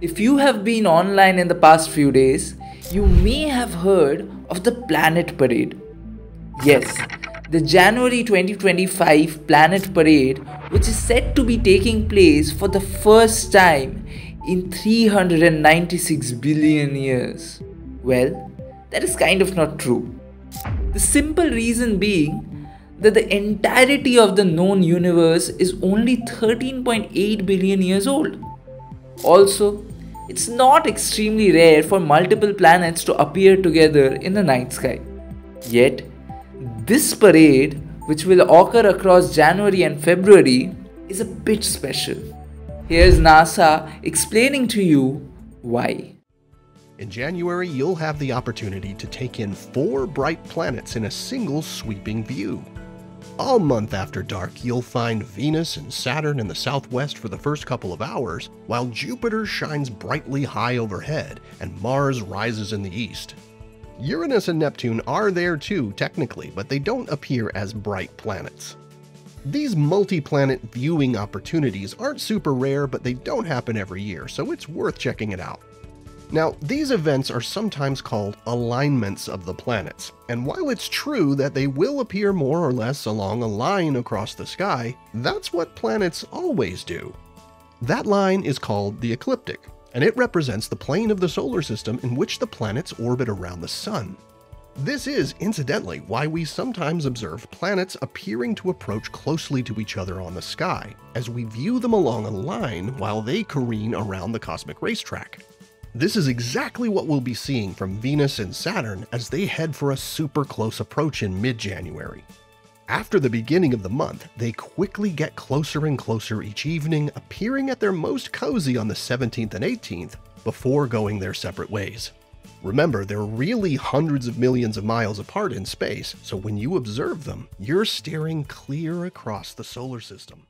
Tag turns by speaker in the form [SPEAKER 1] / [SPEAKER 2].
[SPEAKER 1] If you have been online in the past few days, you may have heard of the Planet Parade. Yes, the January 2025 Planet Parade, which is said to be taking place for the first time in 396 billion years. Well, that is kind of not true. The simple reason being that the entirety of the known universe is only 13.8 billion years old. Also, it's not extremely rare for multiple planets to appear together in the night sky. Yet, this parade, which will occur across January and February, is a bit special. Here's NASA explaining to you why.
[SPEAKER 2] In January, you'll have the opportunity to take in four bright planets in a single sweeping view. All month after dark, you'll find Venus and Saturn in the southwest for the first couple of hours, while Jupiter shines brightly high overhead and Mars rises in the east. Uranus and Neptune are there too, technically, but they don't appear as bright planets. These multi-planet viewing opportunities aren't super rare, but they don't happen every year, so it's worth checking it out. Now, these events are sometimes called alignments of the planets, and while it's true that they will appear more or less along a line across the sky, that's what planets always do. That line is called the ecliptic, and it represents the plane of the solar system in which the planets orbit around the Sun. This is, incidentally, why we sometimes observe planets appearing to approach closely to each other on the sky, as we view them along a line while they careen around the cosmic racetrack. This is exactly what we'll be seeing from Venus and Saturn as they head for a super close approach in mid-January. After the beginning of the month, they quickly get closer and closer each evening, appearing at their most cozy on the 17th and 18th, before going their separate ways. Remember, they're really hundreds of millions of miles apart in space, so when you observe them, you're staring clear across the solar system.